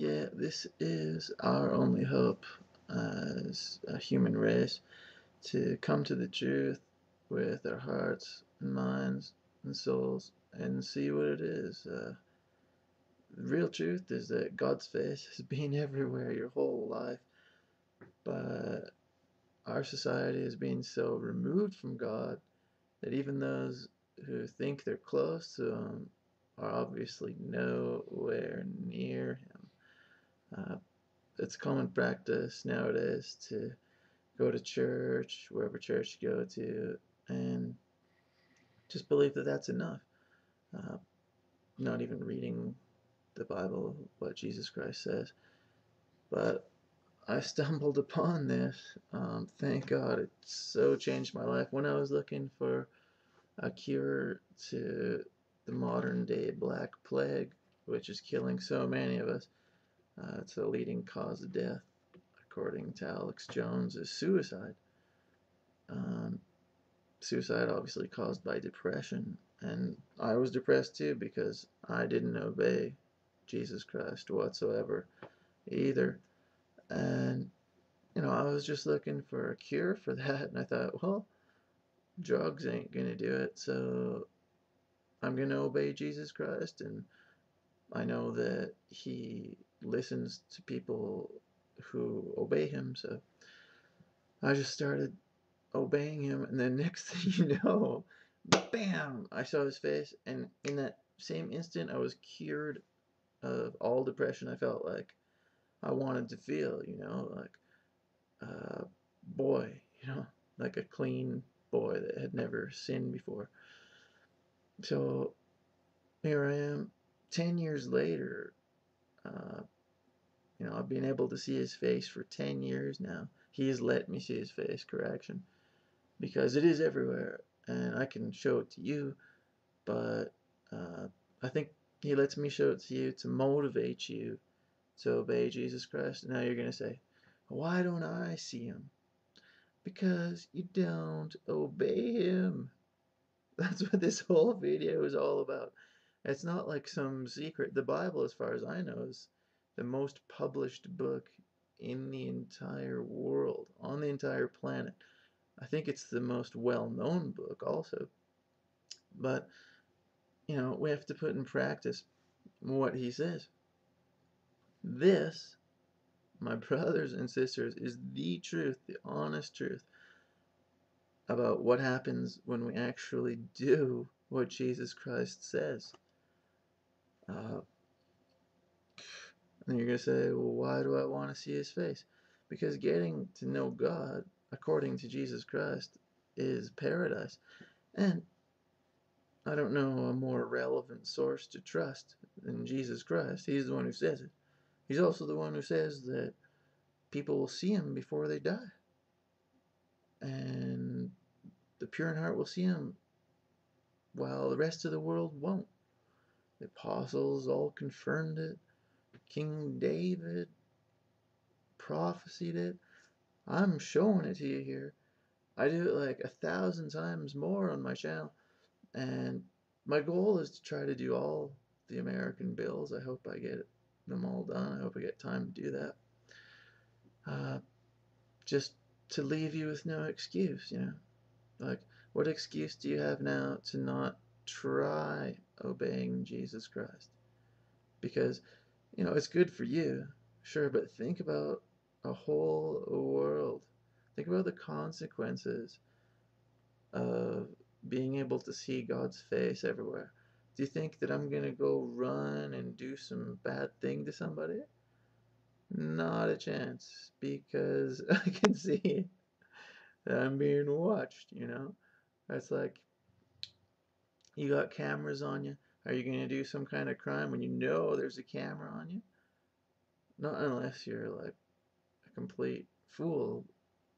Yeah, this is our only hope as a human race to come to the truth with our hearts and minds and souls and see what it is. Uh, the real truth is that God's face has been everywhere your whole life, but our society has been so removed from God that even those who think they're close to Him are obviously nowhere near Him. Uh, it's common practice nowadays to go to church, wherever church you go to, and just believe that that's enough. Uh, not even reading the Bible, what Jesus Christ says. But I stumbled upon this. Um, thank God, it so changed my life. When I was looking for a cure to the modern day Black Plague, which is killing so many of us, uh, it's the leading cause of death, according to Alex Jones, is suicide. Um, suicide obviously caused by depression, and I was depressed too because I didn't obey Jesus Christ whatsoever either. And, you know, I was just looking for a cure for that. And I thought, well, drugs ain't going to do it. So I'm going to obey Jesus Christ. And I know that He listens to people who obey Him. So I just started obeying Him. And then next thing you know, bam, I saw His face. And in that same instant, I was cured of all depression I felt like I wanted to feel, you know, like a boy, you know, like a clean boy that had never sinned before. So here I am, 10 years later. Uh, you know, I've been able to see his face for 10 years now. He has let me see his face, correction, because it is everywhere and I can show it to you, but uh, I think he lets me show it to you to motivate you to obey Jesus Christ. Now you're going to say, why don't I see him? Because you don't obey him. That's what this whole video is all about. It's not like some secret. The Bible, as far as I know, is the most published book in the entire world, on the entire planet. I think it's the most well-known book also. But you know, we have to put in practice what he says. This, my brothers and sisters, is the truth, the honest truth about what happens when we actually do what Jesus Christ says. Uh, and you're going to say, well, why do I want to see his face? Because getting to know God, according to Jesus Christ, is paradise. And I don't know a more relevant source to trust than Jesus Christ. He's the one who says it. He's also the one who says that people will see him before they die. And the pure in heart will see him while the rest of the world won't. The apostles all confirmed it. King David prophesied it. I'm showing it to you here. I do it like a thousand times more on my channel. And my goal is to try to do all the American bills. I hope I get them all done. I hope I get time to do that. Uh, just to leave you with no excuse, you know. Like, what excuse do you have now to not try obeying Jesus Christ? Because, you know, it's good for you, sure, but think about a whole world. Think about the consequences of being able to see God's face everywhere. Do you think that I'm going to go run and do some bad thing to somebody? Not a chance, because I can see that I'm being watched, you know? That's like, you got cameras on you. Are you going to do some kind of crime when you know there's a camera on you? Not unless you're like a complete fool,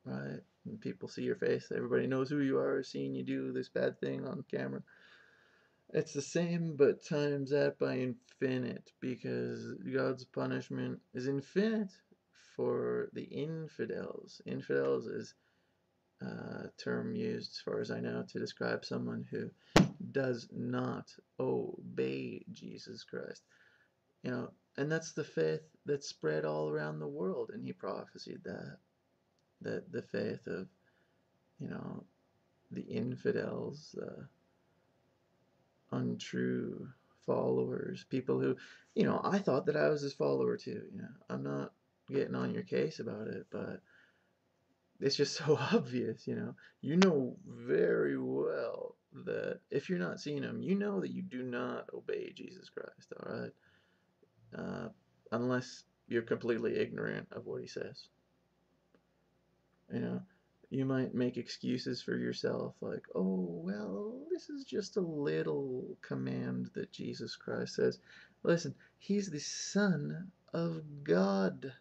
right? and people see your face. Everybody knows who you are, seeing you do this bad thing on camera. It's the same, but times that by infinite, because God's punishment is infinite for the infidels. Infidels is a term used, as far as I know, to describe someone who does not obey Jesus Christ. You know, and that's the faith that's spread all around the world. And he prophesied that that the faith of you know the infidels, uh, untrue followers, people who, you know, I thought that I was his follower too. You know, I'm not getting on your case about it, but it's just so obvious, you know. You know very well that if you're not seeing him, you know that you do not obey Jesus Christ, all right? Uh, unless you're completely ignorant of what he says. You know, you might make excuses for yourself like, oh, well, this is just a little command that Jesus Christ says. Listen, he's the Son of God.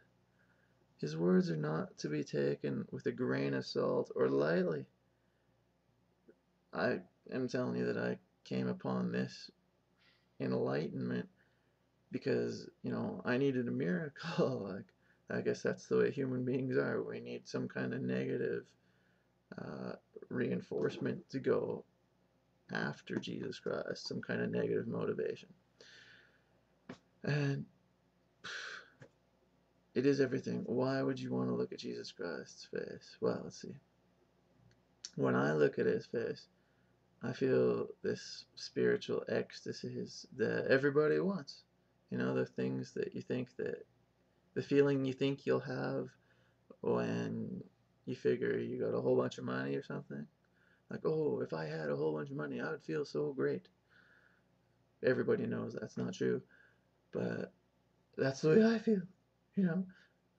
His words are not to be taken with a grain of salt or lightly. I am telling you that I came upon this enlightenment because, you know, I needed a miracle. like, I guess that's the way human beings are. We need some kind of negative uh, reinforcement to go after Jesus Christ, some kind of negative motivation. And it is everything. Why would you want to look at Jesus Christ's face? Well, let's see. When I look at his face, I feel this spiritual ecstasy that everybody wants. You know, the things that you think that, the feeling you think you'll have when you figure you got a whole bunch of money or something. Like, oh, if I had a whole bunch of money, I would feel so great. Everybody knows that's not true, but that's the way I feel. You know,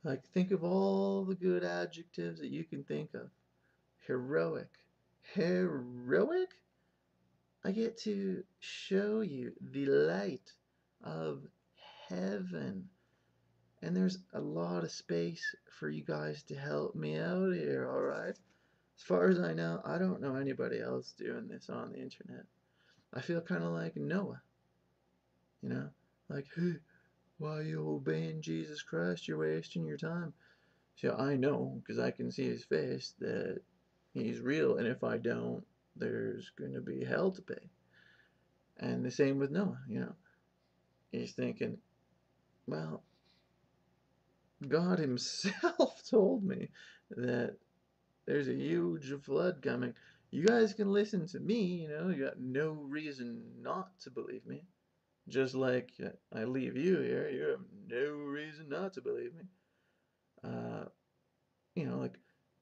like think of all the good adjectives that you can think of. Heroic. Heroic? I get to show you the light of heaven and there's a lot of space for you guys to help me out here, alright? As far as I know, I don't know anybody else doing this on the internet. I feel kind of like Noah. You know? Like, hey, why are you obeying Jesus Christ? You're wasting your time. So I know, because I can see his face, that he's real, and if I don't, there's going to be hell to pay. And the same with Noah, you know. He's thinking, well, God Himself told me that there's a huge flood coming. You guys can listen to me, you know, you got no reason not to believe me. Just like I leave you here, you have no reason not to believe me. Uh, you know, like,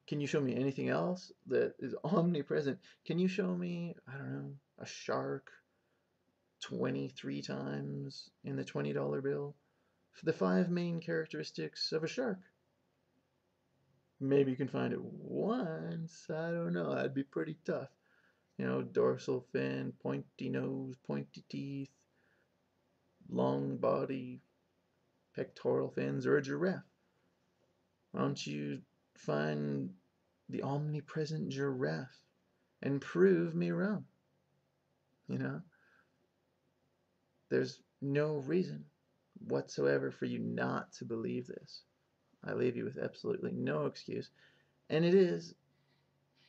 can you show me anything else that is omnipresent? Can you show me, I don't know, a shark 23 times in the $20 bill? the five main characteristics of a shark. Maybe you can find it once, I don't know, that'd be pretty tough. You know, dorsal fin, pointy nose, pointy teeth, long body, pectoral fins, or a giraffe. Why don't you find the omnipresent giraffe and prove me wrong? You know? There's no reason whatsoever for you not to believe this. I leave you with absolutely no excuse. And it is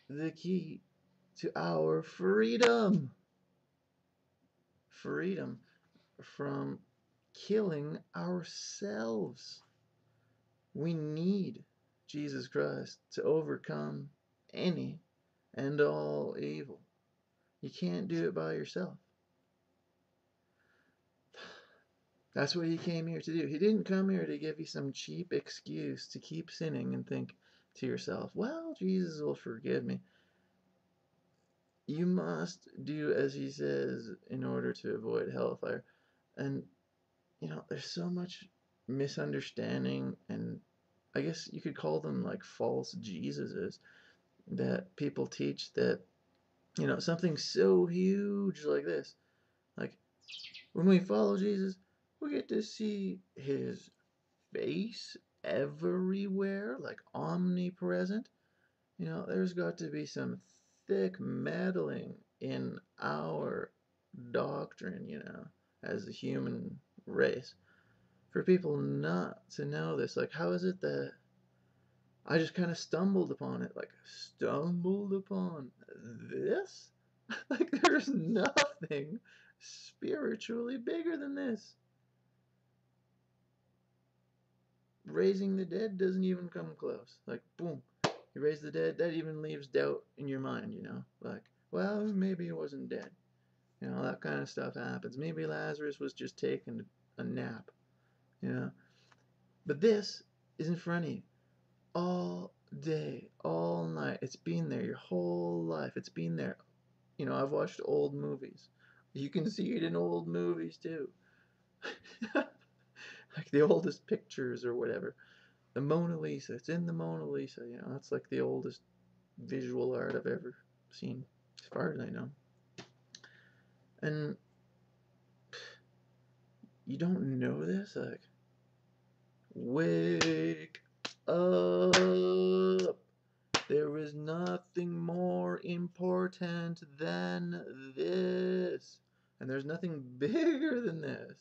the key to our freedom. Freedom from killing ourselves. We need Jesus Christ to overcome any and all evil. You can't do it by yourself. That's what he came here to do. He didn't come here to give you some cheap excuse to keep sinning and think to yourself, well, Jesus will forgive me. You must do as he says in order to avoid hellfire. And, you know, there's so much misunderstanding, and I guess you could call them like false Jesuses that people teach that, you know, something so huge like this. Like, when we follow Jesus, we get to see his face everywhere, like omnipresent. You know, there's got to be some thick meddling in our doctrine, you know, as a human race. For people not to know this, like, how is it that I just kind of stumbled upon it? Like, stumbled upon this? like, there's nothing spiritually bigger than this. raising the dead doesn't even come close. Like, boom, you raise the dead, that even leaves doubt in your mind, you know? Like, well, maybe he wasn't dead. You know, that kind of stuff happens. Maybe Lazarus was just taking a nap, you know? But this is in front of you all day, all night. It's been there your whole life. It's been there. You know, I've watched old movies. You can see it in old movies too. like the oldest pictures or whatever. The Mona Lisa, it's in the Mona Lisa, you know, that's like the oldest visual art I've ever seen, as far as I know. And you don't know this? Like, wake up. There is nothing more important than this. And there's nothing bigger than this.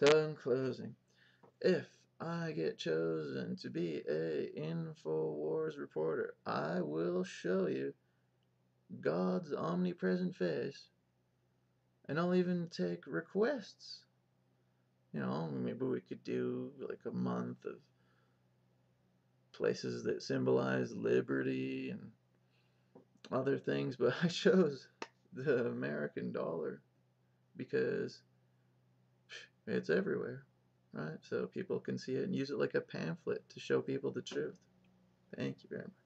So in closing, if I get chosen to be a InfoWars reporter, I will show you God's omnipresent face. And I'll even take requests. You know, maybe we could do like a month of places that symbolize liberty and other things, but I chose the American dollar because it's everywhere, right? So people can see it and use it like a pamphlet to show people the truth. Thank you very much.